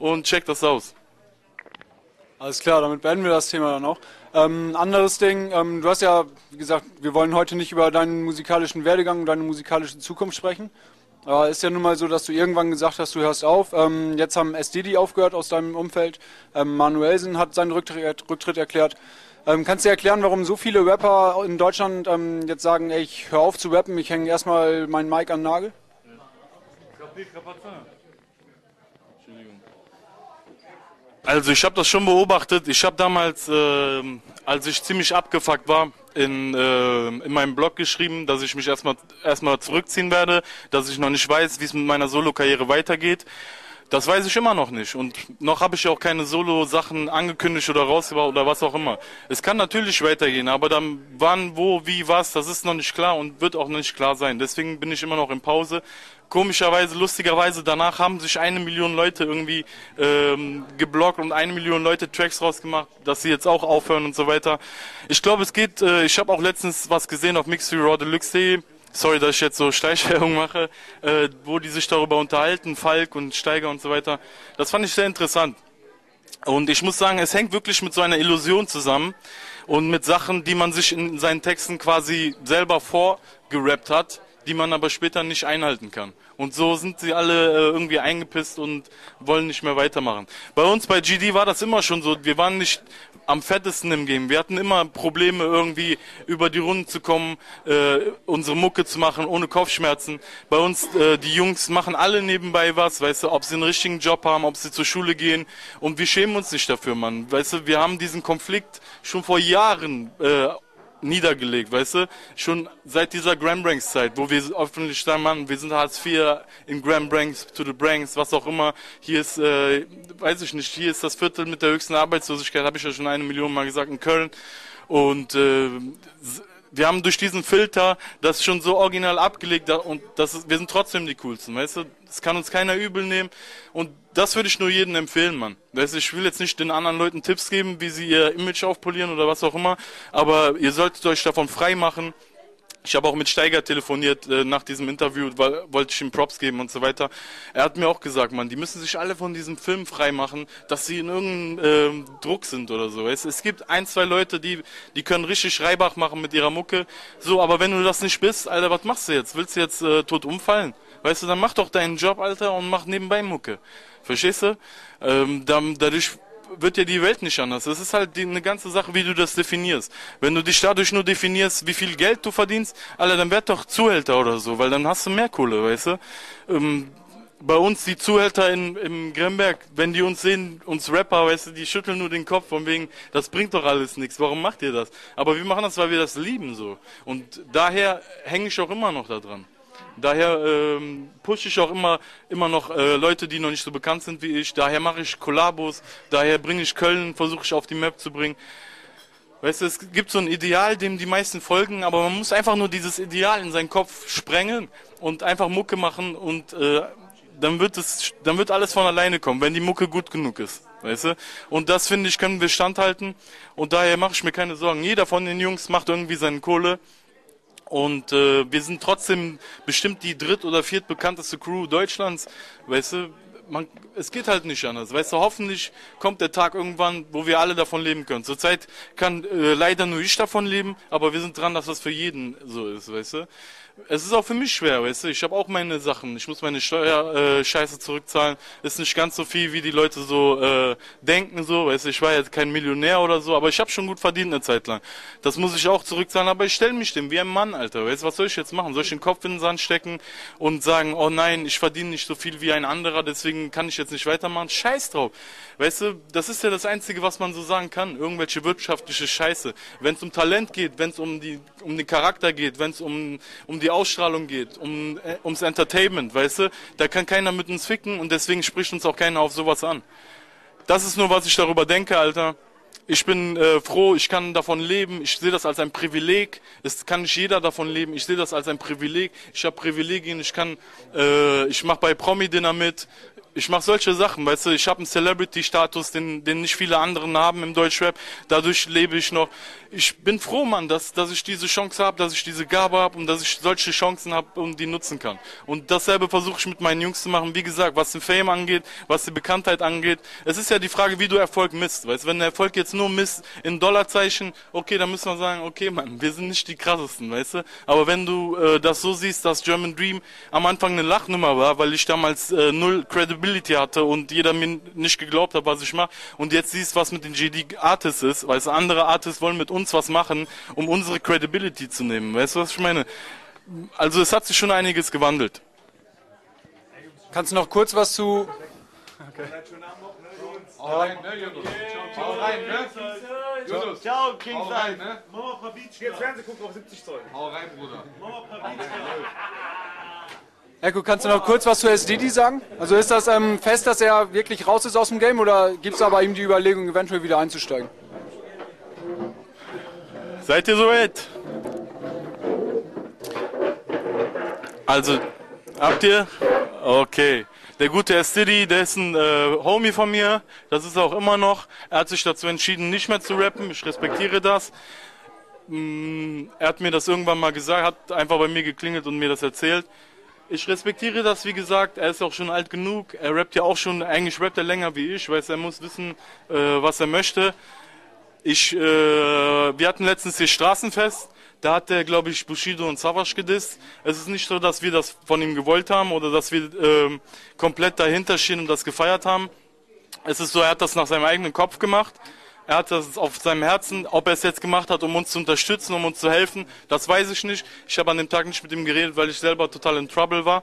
und checkt das aus. Alles klar, damit beenden wir das Thema dann auch. Ähm, anderes Ding, ähm, du hast ja, wie gesagt, wir wollen heute nicht über deinen musikalischen Werdegang und deine musikalische Zukunft sprechen. Aber ist ja nun mal so, dass du irgendwann gesagt hast, du hörst auf. Ähm, jetzt haben SDD aufgehört aus deinem Umfeld. Ähm, Manuelsen hat seinen Rücktritt, Rücktritt erklärt. Ähm, kannst du erklären, warum so viele Rapper in Deutschland ähm, jetzt sagen, ey, ich höre auf zu rappen, ich hänge erstmal meinen Mic an den Nagel? Also ich habe das schon beobachtet. Ich habe damals, äh, als ich ziemlich abgefuckt war, in, äh, in meinem Blog geschrieben, dass ich mich erstmal erstmal zurückziehen werde, dass ich noch nicht weiß, wie es mit meiner Solo-Karriere weitergeht. Das weiß ich immer noch nicht. Und noch habe ich auch keine Solo-Sachen angekündigt oder rausgebracht oder was auch immer. Es kann natürlich weitergehen, aber dann wann, wo, wie, was, das ist noch nicht klar und wird auch nicht klar sein. Deswegen bin ich immer noch in Pause. Komischerweise, lustigerweise, danach haben sich eine Million Leute irgendwie ähm, geblockt und eine Million Leute Tracks rausgemacht, dass sie jetzt auch aufhören und so weiter. Ich glaube, es geht, äh, ich habe auch letztens was gesehen auf mixfreeraw.deluxe.de sorry, dass ich jetzt so Schleichwerbung mache, äh, wo die sich darüber unterhalten, Falk und Steiger und so weiter. Das fand ich sehr interessant. Und ich muss sagen, es hängt wirklich mit so einer Illusion zusammen und mit Sachen, die man sich in seinen Texten quasi selber vorgerappt hat, die man aber später nicht einhalten kann. Und so sind sie alle äh, irgendwie eingepisst und wollen nicht mehr weitermachen. Bei uns bei GD war das immer schon so. Wir waren nicht am fettesten im Game. Wir hatten immer Probleme, irgendwie über die Runden zu kommen, äh, unsere Mucke zu machen, ohne Kopfschmerzen. Bei uns, äh, die Jungs machen alle nebenbei was, weißt du, ob sie einen richtigen Job haben, ob sie zur Schule gehen. Und wir schämen uns nicht dafür, Mann. Weißt du, wir haben diesen Konflikt schon vor Jahren äh, niedergelegt, weißt du? Schon seit dieser Grand Branks Zeit, wo wir öffentlich sagen, Mann, wir sind Hartz IV in Grand Branks, to the Branks, was auch immer. Hier ist, äh, weiß ich nicht, hier ist das Viertel mit der höchsten Arbeitslosigkeit, habe ich ja schon eine Million Mal gesagt, in Köln. Und äh, wir haben durch diesen Filter das schon so original abgelegt und das ist, wir sind trotzdem die coolsten, weißt du? Das kann uns keiner übel nehmen und das würde ich nur jedem empfehlen, Mann. Weißt du, ich will jetzt nicht den anderen Leuten Tipps geben, wie sie ihr Image aufpolieren oder was auch immer, aber ihr solltet euch davon frei machen ich habe auch mit Steiger telefoniert äh, nach diesem Interview, weil wollte ich ihm Props geben und so weiter. Er hat mir auch gesagt, man, die müssen sich alle von diesem Film freimachen, dass sie in irgendeinem äh, Druck sind oder so. Es, es gibt ein, zwei Leute, die die können richtig Reibach machen mit ihrer Mucke. So, aber wenn du das nicht bist, Alter, was machst du jetzt? Willst du jetzt äh, tot umfallen? Weißt du, dann mach doch deinen Job, Alter, und mach nebenbei Mucke. Verstehst du? Ähm, dann, dadurch wird ja die Welt nicht anders. Es ist halt die, eine ganze Sache, wie du das definierst. Wenn du dich dadurch nur definierst, wie viel Geld du verdienst, Alter, dann werd doch Zuhälter oder so, weil dann hast du mehr Kohle, weißt du? Ähm, bei uns die Zuhälter in, im Grimberg, wenn die uns sehen, uns Rapper, weißt du, die schütteln nur den Kopf von wegen, das bringt doch alles nichts, warum macht ihr das? Aber wir machen das, weil wir das lieben so. Und daher hänge ich auch immer noch da dran. Daher ähm, pushe ich auch immer, immer noch äh, Leute, die noch nicht so bekannt sind wie ich. Daher mache ich Kollabos, daher bringe ich Köln, versuche ich auf die Map zu bringen. Weißt du, es gibt so ein Ideal, dem die meisten folgen, aber man muss einfach nur dieses Ideal in seinen Kopf sprengen und einfach Mucke machen und äh, dann wird es, dann wird alles von alleine kommen, wenn die Mucke gut genug ist, weißt du? Und das finde ich können wir standhalten und daher mache ich mir keine Sorgen. Jeder von den Jungs macht irgendwie seine Kohle und äh, wir sind trotzdem bestimmt die dritt- oder viertbekannteste Crew Deutschlands. Weißt du, man, es geht halt nicht anders. Weißt du, hoffentlich kommt der Tag irgendwann, wo wir alle davon leben können. Zurzeit kann äh, leider nur ich davon leben, aber wir sind dran, dass das für jeden so ist, weißt du es ist auch für mich schwer, weißt du. Ich habe auch meine Sachen. Ich muss meine Steuerscheiße äh, zurückzahlen. Ist nicht ganz so viel, wie die Leute so äh, denken, so, weißt du. Ich war jetzt kein Millionär oder so, aber ich habe schon gut verdient eine Zeit lang. Das muss ich auch zurückzahlen, aber ich stelle mich dem wie ein Mann, Alter. Weißt du, was soll ich jetzt machen? Soll ich den Kopf in den Sand stecken und sagen, oh nein, ich verdiene nicht so viel wie ein anderer, deswegen kann ich jetzt nicht weitermachen? Scheiß drauf. Weißt du, das ist ja das Einzige, was man so sagen kann. Irgendwelche wirtschaftliche Scheiße. Wenn es um Talent geht, wenn es um die um den Charakter geht, wenn es um um die die Ausstrahlung geht, um, äh, ums Entertainment, weißt du? Da kann keiner mit uns ficken und deswegen spricht uns auch keiner auf sowas an. Das ist nur, was ich darüber denke, Alter. Ich bin äh, froh, ich kann davon leben. Ich sehe das als ein Privileg. Es kann nicht jeder davon leben. Ich sehe das als ein Privileg. Ich habe Privilegien. Ich kann, äh, ich mache bei Promi Dinner mit ich mache solche Sachen, weißt du, ich habe einen Celebrity-Status, den, den nicht viele anderen haben im Deutschrap. Dadurch lebe ich noch. Ich bin froh, Mann, dass, dass ich diese Chance habe, dass ich diese Gabe habe und dass ich solche Chancen habe und die nutzen kann. Und dasselbe versuche ich mit meinen Jungs zu machen. Wie gesagt, was den Fame angeht, was die Bekanntheit angeht. Es ist ja die Frage, wie du Erfolg misst. Weißt, wenn der Erfolg jetzt nur misst in Dollarzeichen, okay, dann müssen wir sagen, okay, Mann, wir sind nicht die krassesten, weißt du. Aber wenn du äh, das so siehst, dass German Dream am Anfang eine Lachnummer war, weil ich damals äh, null Credibility hatte und jeder mir nicht geglaubt hat, was ich mache. Und jetzt siehst, was mit den GD Artists ist, weil andere Artists wollen mit uns was machen, um unsere Credibility zu nehmen. Weißt du, was ich meine? Also es hat sich schon einiges gewandelt. Kannst du noch kurz was zu... Okay. Hau rein, ne, Junus? Hau rein, ne? Junus. Ciao, King rein, ne? Mama Pavitschka. Jetzt Fernsehen gucken auf 70 Zoll. Hau rein, Bruder. Mama Pavitschka. Eko, kannst du noch kurz was zu SDD sagen? Also ist das ähm, fest, dass er wirklich raus ist aus dem Game oder gibt es aber ihm die Überlegung, eventuell wieder einzusteigen? Seid ihr soweit? Also, habt ihr? Okay. Der gute SDD, der ist ein äh, Homie von mir. Das ist auch immer noch. Er hat sich dazu entschieden, nicht mehr zu rappen. Ich respektiere das. Mm, er hat mir das irgendwann mal gesagt, hat einfach bei mir geklingelt und mir das erzählt. Ich respektiere das, wie gesagt. Er ist auch schon alt genug. Er rappt ja auch schon, eigentlich rappt er länger wie ich. Weiß, er muss wissen, äh, was er möchte. Ich, äh, wir hatten letztens hier Straßenfest. Da hat er, glaube ich, Bushido und Savage gedisst. Es ist nicht so, dass wir das von ihm gewollt haben oder dass wir äh, komplett dahinter stehen und das gefeiert haben. Es ist so, er hat das nach seinem eigenen Kopf gemacht. Er hat das auf seinem Herzen. Ob er es jetzt gemacht hat, um uns zu unterstützen, um uns zu helfen, das weiß ich nicht. Ich habe an dem Tag nicht mit ihm geredet, weil ich selber total in Trouble war.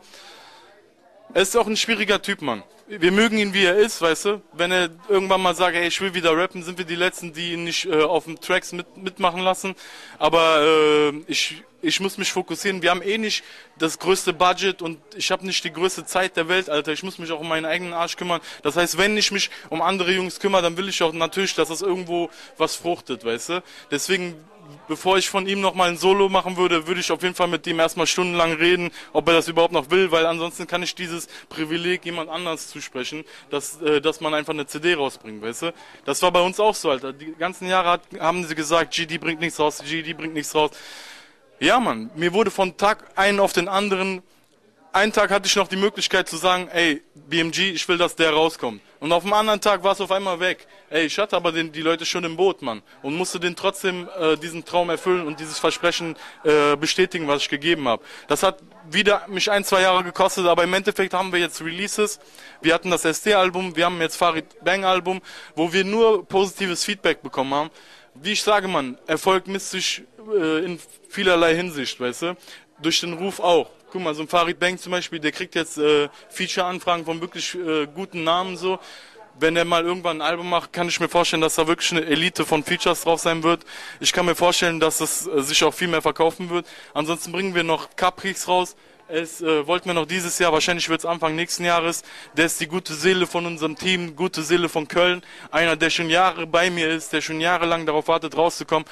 Er ist auch ein schwieriger Typ, Mann. Wir mögen ihn, wie er ist, weißt du. Wenn er irgendwann mal sagt, ey, ich will wieder rappen, sind wir die Letzten, die ihn nicht äh, auf den Tracks mit, mitmachen lassen. Aber äh, ich, ich muss mich fokussieren. Wir haben eh nicht das größte Budget und ich habe nicht die größte Zeit der Welt, Alter. Ich muss mich auch um meinen eigenen Arsch kümmern. Das heißt, wenn ich mich um andere Jungs kümmere, dann will ich auch natürlich, dass das irgendwo was fruchtet, weißt du. Deswegen bevor ich von ihm nochmal ein Solo machen würde, würde ich auf jeden Fall mit ihm erstmal stundenlang reden, ob er das überhaupt noch will, weil ansonsten kann ich dieses Privileg jemand anders zusprechen, dass, äh, dass man einfach eine CD rausbringt, weißt du? Das war bei uns auch so, Alter. Die ganzen Jahre hat, haben sie gesagt, GD bringt nichts raus, GD bringt nichts raus. Ja, Mann, mir wurde von Tag einen auf den anderen einen Tag hatte ich noch die Möglichkeit zu sagen, ey, BMG, ich will, dass der rauskommt. Und auf dem anderen Tag war es auf einmal weg. Ey, ich hatte aber den, die Leute schon im Boot, Mann. Und musste den trotzdem äh, diesen Traum erfüllen und dieses Versprechen äh, bestätigen, was ich gegeben habe. Das hat wieder mich ein, zwei Jahre gekostet, aber im Endeffekt haben wir jetzt Releases. Wir hatten das ST-Album, wir haben jetzt Farid Bang-Album, wo wir nur positives Feedback bekommen haben. Wie ich sage, Mann, Erfolg misst sich äh, in vielerlei Hinsicht, weißt du? Durch den Ruf auch guck mal, so ein Farid Bank zum Beispiel, der kriegt jetzt äh, Feature-Anfragen von wirklich äh, guten Namen so. Wenn er mal irgendwann ein Album macht, kann ich mir vorstellen, dass da wirklich eine Elite von Features drauf sein wird. Ich kann mir vorstellen, dass es äh, sich auch viel mehr verkaufen wird. Ansonsten bringen wir noch Caprix raus. Es äh, wollten wir noch dieses Jahr, wahrscheinlich wird es Anfang nächsten Jahres. Der ist die gute Seele von unserem Team, gute Seele von Köln. Einer, der schon Jahre bei mir ist, der schon jahrelang darauf wartet, rauszukommen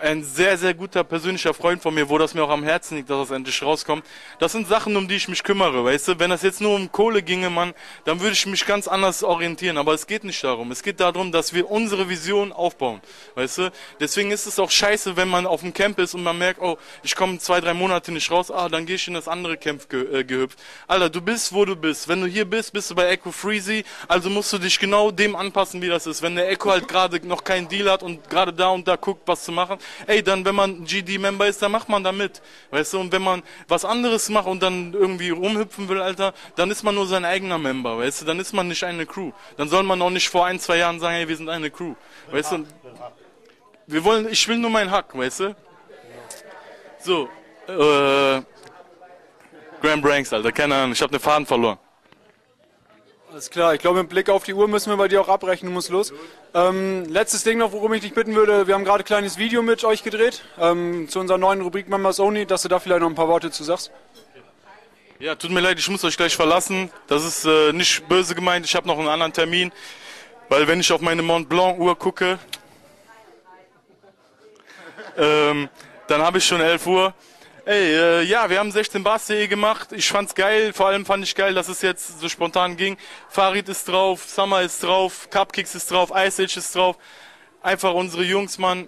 ein sehr, sehr guter persönlicher Freund von mir, wo das mir auch am Herzen liegt, dass das endlich rauskommt. Das sind Sachen, um die ich mich kümmere, weißt du? Wenn das jetzt nur um Kohle ginge, Mann, dann würde ich mich ganz anders orientieren. Aber es geht nicht darum. Es geht darum, dass wir unsere Vision aufbauen, weißt du? Deswegen ist es auch scheiße, wenn man auf dem Camp ist und man merkt, oh, ich komme zwei, drei Monate nicht raus, ah, dann gehe ich in das andere Camp ge äh, gehüpft. Alter, du bist, wo du bist. Wenn du hier bist, bist du bei Echo Freezy, also musst du dich genau dem anpassen, wie das ist. Wenn der Echo halt gerade noch keinen Deal hat und gerade da und da guckt, was zu machen, ey, dann, wenn man GD-Member ist, dann macht man da mit. Weißt du, und wenn man was anderes macht und dann irgendwie rumhüpfen will, Alter, dann ist man nur sein eigener Member, weißt du, dann ist man nicht eine Crew. Dann soll man auch nicht vor ein, zwei Jahren sagen, hey, wir sind eine Crew. Weißt du, wir wollen, ich will nur meinen Hack, weißt du? So, äh, Graham Branks, Alter, keine Ahnung, ich habe den Faden verloren. Alles klar, ich glaube, mit Blick auf die Uhr müssen wir bei dir auch abbrechen, du musst los. Ähm, letztes Ding noch, worum ich dich bitten würde, wir haben gerade ein kleines Video mit euch gedreht, ähm, zu unserer neuen Rubrik Members Only, dass du da vielleicht noch ein paar Worte zu sagst. Ja, tut mir leid, ich muss euch gleich verlassen. Das ist äh, nicht böse gemeint, ich habe noch einen anderen Termin, weil wenn ich auf meine Mont Blanc Uhr gucke, ähm, dann habe ich schon 11 Uhr. Ey, äh, ja, wir haben 16 Bars.de gemacht. Ich fand's geil. Vor allem fand ich geil, dass es jetzt so spontan ging. Farid ist drauf, Summer ist drauf, Cupkicks ist drauf, Ice Age ist drauf. Einfach unsere Jungs, Mann.